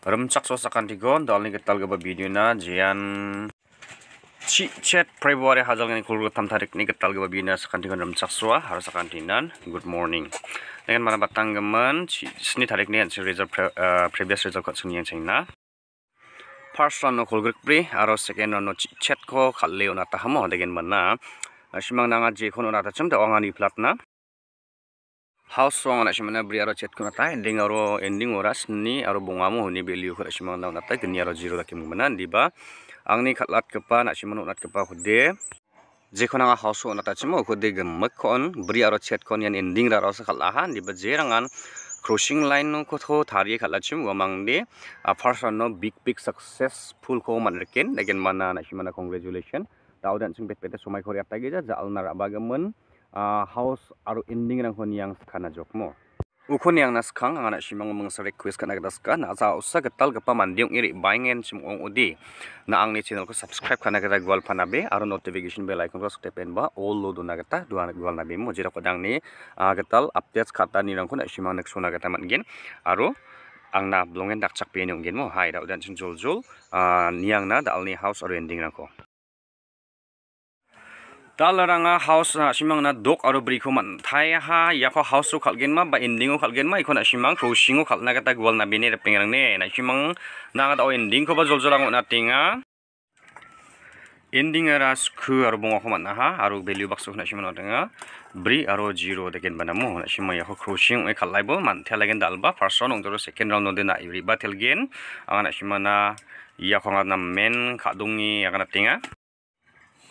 remchak so sakan tigon dalni getal gaba video na jian. Chi chat february hajal ngani kulgu tam tarik ni getal gaba video na sakan tigon remchak so har sakan tinan good morning. Dengan mana batang gemen sini tarik ni ansi result uh, previous result kat sini yang china first round no kulgu pri aro second no chi chat ko khalle ona tahamo dengan mana. Simang nanga je kono na ta chum da wangani platna house song na shimana bri aro chat kuna ta ending aro ending ora sni aro bongamu ni value ko shimang na ta gni aro zero di ba. Angni khatlat kepa na shimano nat kepa khude jekhona nga house na ta chimo khude gemak kon bri aro chat kon yan ending ra ro sa di ba. Jerangan crossing line no ko tho thari khala chim wamang de. First no big big successful ko man reken again mana na shimana congratulation. Daudan sing bet bet somai khori apta ge ja ra bagamen house aru ending rang hon yang skana jokmo ukon yang nas kang angana simang mong sa request kana gadas ka na sa usa gatal gapa mandiong iri baingen simong udi na ang ni channel ko subscribe kana gada gwal panabe aru notification bell icon ko stepen ba all lo do na gata duan gwal na be mo jira ko dang ni gatal updates khata ni rang ko na simang nak sona gata aru ang na blongen dak chak pe ni ngin mo hai da dan jul jul niang na dal ni house aru ending rang ko dalaranga house na simang na dok aro briko man thai ha yako house gen ma ba ending gen ma ikon simang cruising kal na kata gwal na bini repeng ne na simang na ga ending ko ba jol jol na tinga ending ara sku aro bongo ko man ha aro value box na simang na tinga bri aro zero de gen bana mo na simang yako cruising e kal laibo man thela gen dalba first round ong second round no de na iri ba tel gen anga na simang na yako na men kadungi aga na tinga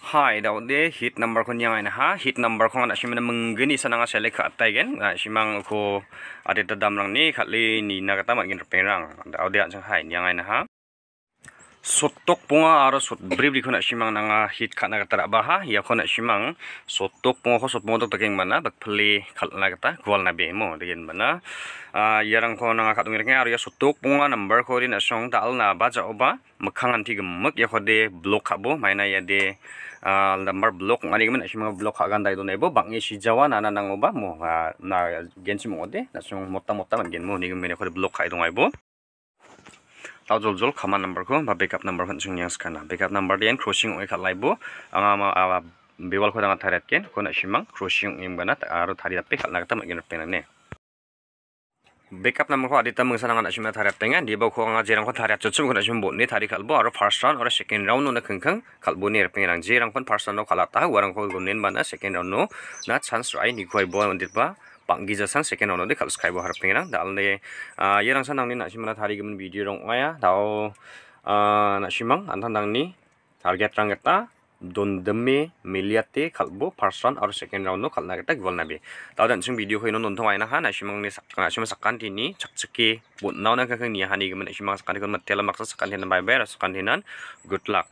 Hai daw de hit number ko niya na ha? Hit number ko na simana menggeni sana nga select ka gen. Na simang ko ade ta dam lang ni khatli ni na kata magin perang daw de ang hai niya na ha sotok punga aro sot brief di na simang nga hit ka na kata ba ha ya ko na simang sotok punga ko sot punga to taking mana. Bak pli khat na kata kwal na be mo de gen mana yarang ko nga katung ring aro ya sotok punga number ko rin asong dal na ba ja oba. Makhangan ti gemak ya ko de block khabo maina ya de lambar blok ngani gamen asima blok hagan dai donai bo. Bangi si jawa na na nango ba mo na gensi mo de. Na sung motta motta man gen mo ni gamen ko blok khai dongai bo tau jol jol khaman number ko ba backup number kan sung yang skana backup number den crossing oi khalai bo anga ma bewal ko danga tharet ken ko na simang crossing im bana aro thari dape khalna kata magen penane backup number ko adita mungsa nang na shima tharap tenga di ba ko nga jerang ko tharap chuchum ko na shim bo ni thari kalbo aro first round aro second round no na khangkhang kalbo ni rpeng rang jerang kon first round no khala ta warang ko gonen bana second round no na chance rai ni khoi bo mandir ba panggi jasang second round no de khal skai bo harpeng rang dal ne yerang sa nang ni na shima thari gemen video rong aya dao na shimang antan dang ni target rang eta don deme meliate kalbo round or second round no kalna kita gol nabe tau dan sung video hoino non thong aina ha na simang ni sakka simang sakkan ti ni chakchike bot naw na ka ni hani gman simang sakkan kon matela maksa sakkan hin bai bai sakkan hinan good luck